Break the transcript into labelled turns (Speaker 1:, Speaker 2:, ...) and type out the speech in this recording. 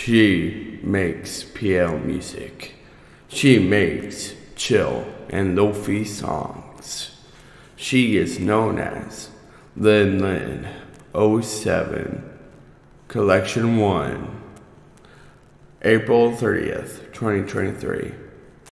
Speaker 1: She makes PL music. She makes chill and lofi songs. She is known as Lin Lin 07 Collection 1 April 30th, 2023.